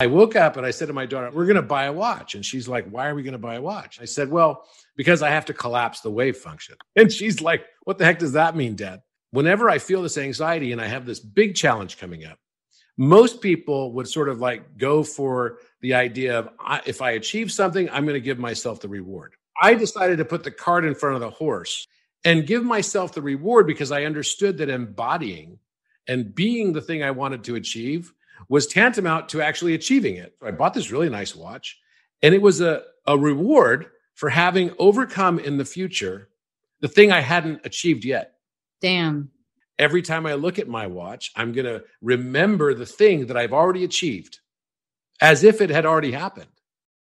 I woke up and I said to my daughter, We're going to buy a watch. And she's like, Why are we going to buy a watch? I said, Well, because I have to collapse the wave function. And she's like, What the heck does that mean, Dad? Whenever I feel this anxiety and I have this big challenge coming up, most people would sort of like go for the idea of if I achieve something, I'm going to give myself the reward. I decided to put the cart in front of the horse and give myself the reward because I understood that embodying and being the thing I wanted to achieve was tantamount to actually achieving it. I bought this really nice watch, and it was a, a reward for having overcome in the future the thing I hadn't achieved yet. Damn. Every time I look at my watch, I'm going to remember the thing that I've already achieved as if it had already happened.